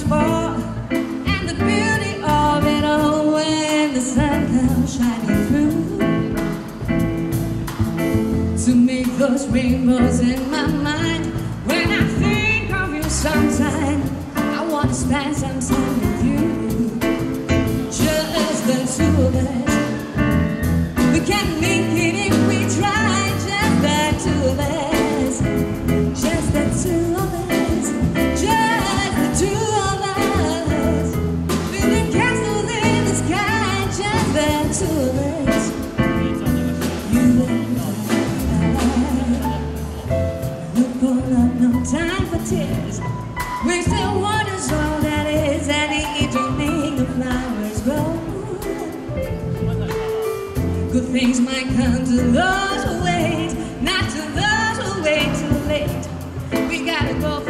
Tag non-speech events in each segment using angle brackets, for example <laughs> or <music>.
was for And the beauty of it all When the sun comes shining through. To make those rainbows in my mind. When I think of you sometime I want to spend some time things might come to those who wait, not to those who wait too late. We gotta go.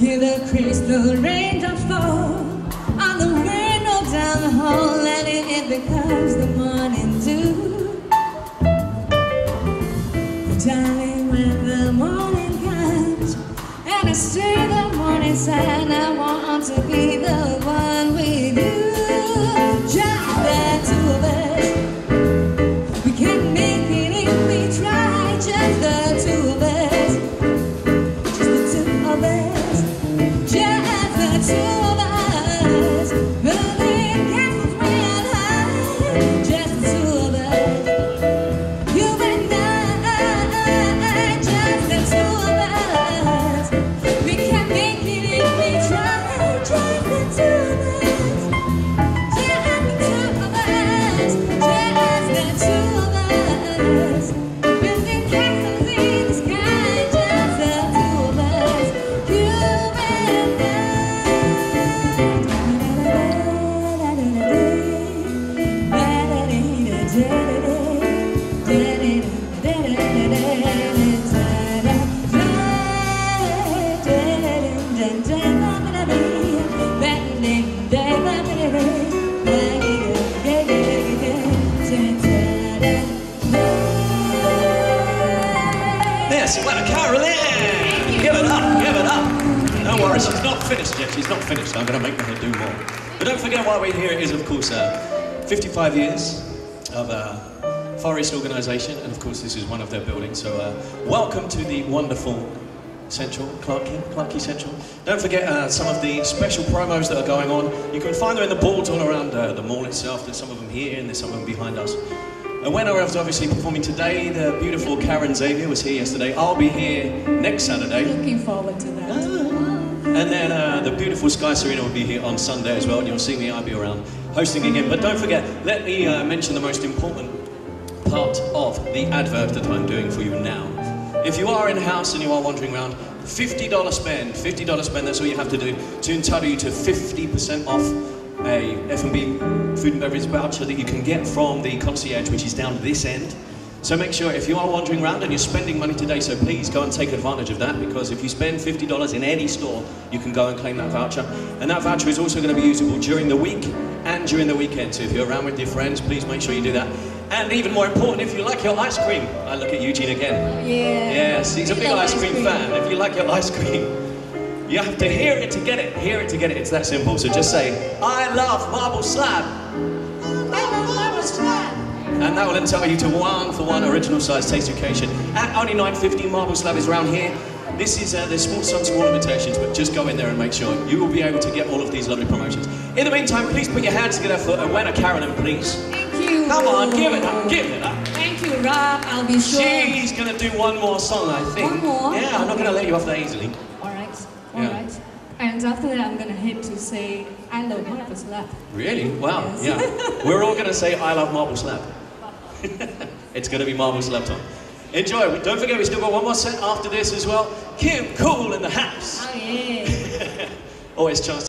Hear the crystal raindrops fall on the window down the hall, and it, it becomes the morning dew. Darling, when the morning comes and I see the morning sun, I finished yet, She's not finished. I'm going to make her do more. But don't forget why we're here is, of course, uh, 55 years of a Far East Organisation, and of course this is one of their buildings. So uh, welcome to the wonderful Central, Clarke Quay Clarky Central. Don't forget uh, some of the special promos that are going on. You can find them in the boards all around uh, the mall itself. There's some of them here and there's some of them behind us. And when I was obviously performing today, the beautiful Karen Xavier was here yesterday. I'll be here next Saturday. Looking forward to that. Ah. And then uh, the beautiful Sky Serena will be here on Sunday as well. And you'll see me, I'll be around hosting again. But don't forget, let me uh, mention the most important part of the advert that I'm doing for you now. If you are in house and you are wandering around, $50 spend, $50 spend, that's all you have to do to entitle you to 50% off a F&B food and beverage voucher that you can get from the concierge, which is down this end. So make sure if you are wandering around and you're spending money today, so please go and take advantage of that because if you spend $50 in any store, you can go and claim that voucher. And that voucher is also going to be usable during the week and during the weekend. So if you're around with your friends, please make sure you do that. And even more important, if you like your ice cream, I look at Eugene again. Yeah. Yes, he's a big ice cream fan. If you like your ice cream, you have to hear it to get it. Hear it to get it. It's that simple. So just say, I love marble slab. And that will entitle you to one for one original size taste occasion. At only 9.50 Marble Slab is around here. This is, uh, there's small, some small limitations, but just go in there and make sure. You will be able to get all of these lovely promotions. In the meantime, please put your hands together for Ywenna Carollin, please. Thank you. Come on, give it up, give it up. Thank you, Rob. I'll be sure. She's gonna do one more song, I think. One more? Yeah, I'm not gonna let you off that easily. All right. All Yeah. right. And after that, I'm gonna hit to say, I love Marble Slab. Really? Wow. Yes. Yeah. <laughs> We're all gonna say I love Marble Slab. <laughs> it's gonna be Marble Slab time. Enjoy. Don't forget, we still got one more set after this as well. Kim Cool in the house. Oh, yeah. <laughs> Always chance.